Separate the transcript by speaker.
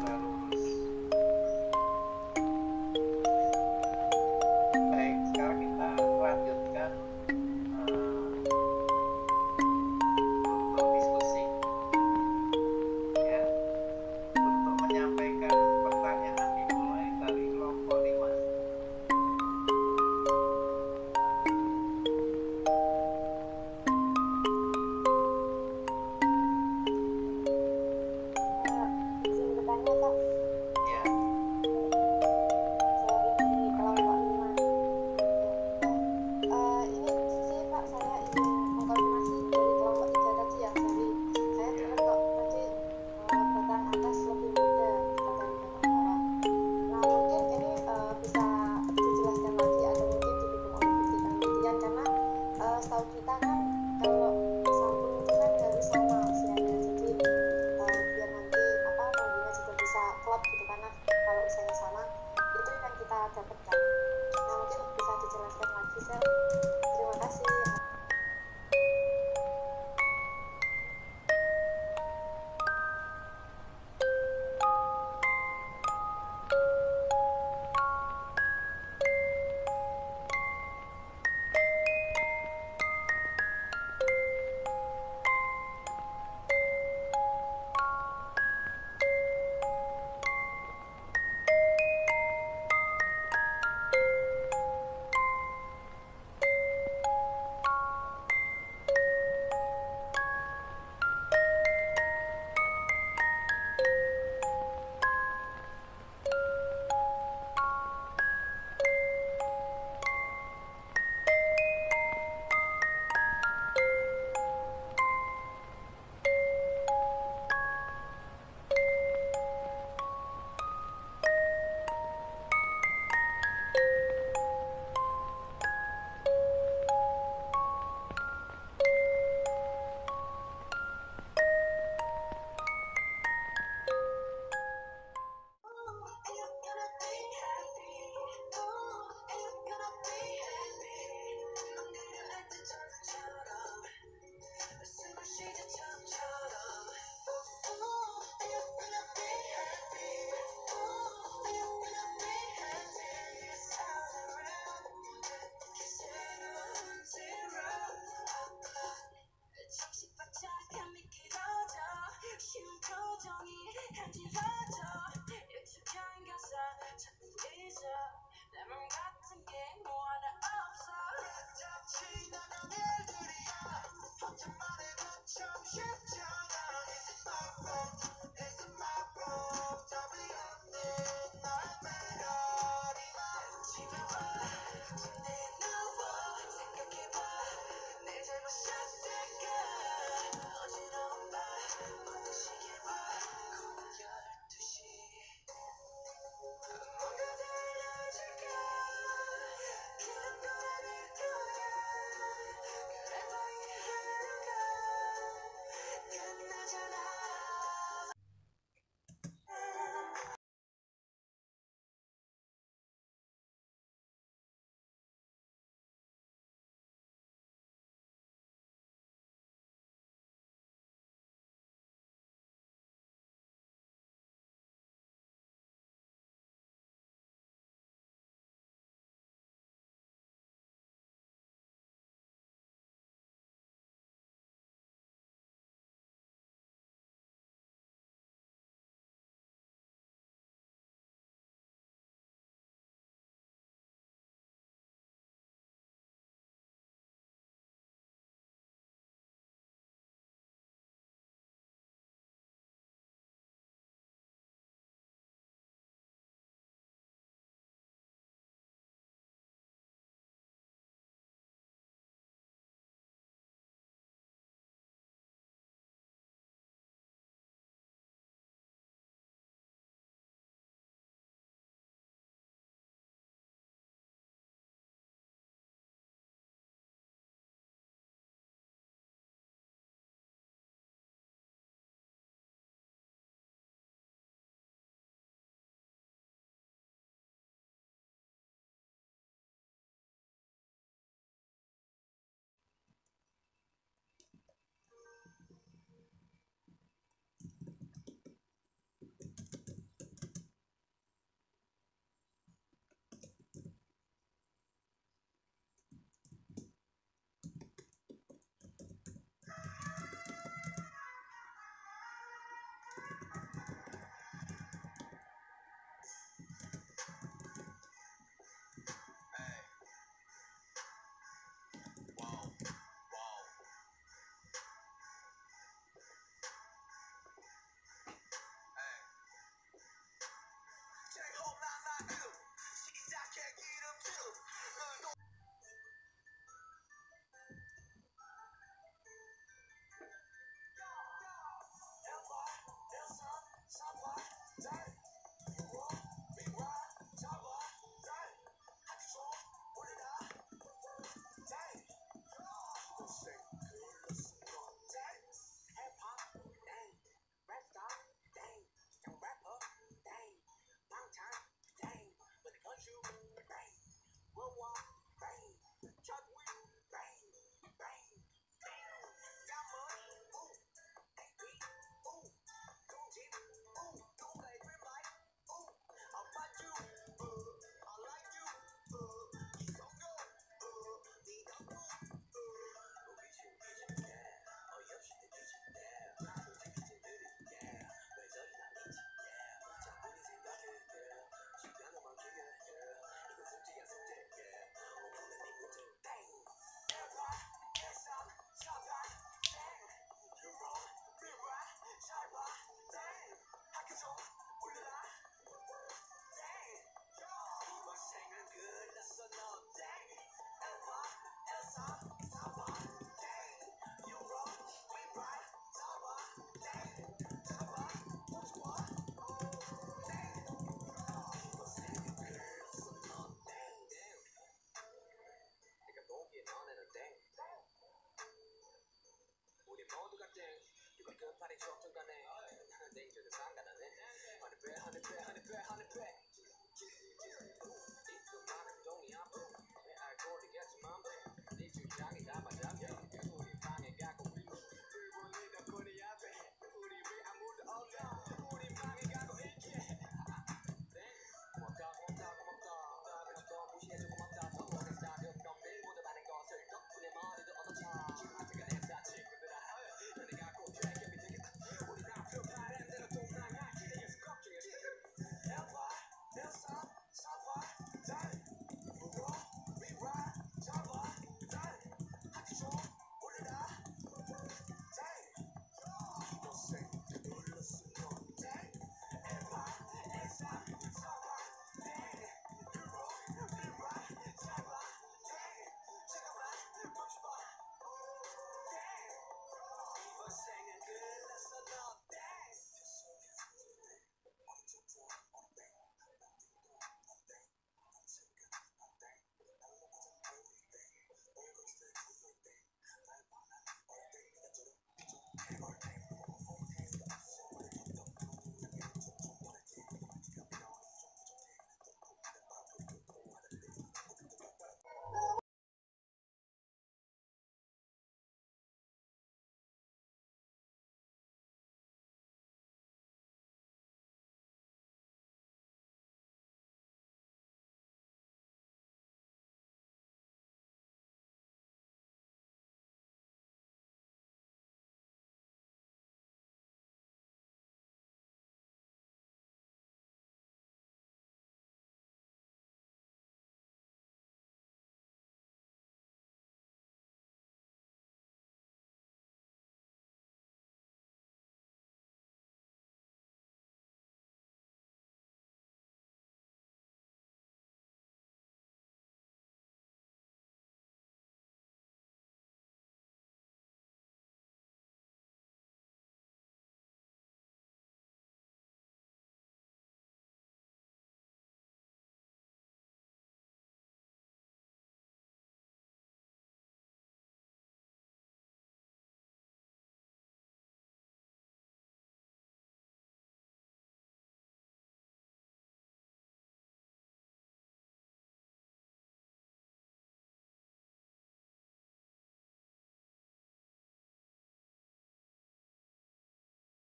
Speaker 1: Japan.